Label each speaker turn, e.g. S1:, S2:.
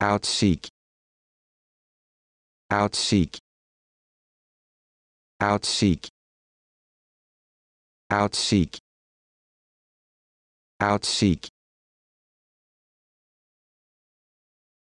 S1: outseek outseek outseek outseek outseek